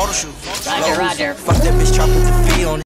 photo shoot. Roger, Lows. roger. Fuck that bitch, chop with the V on it.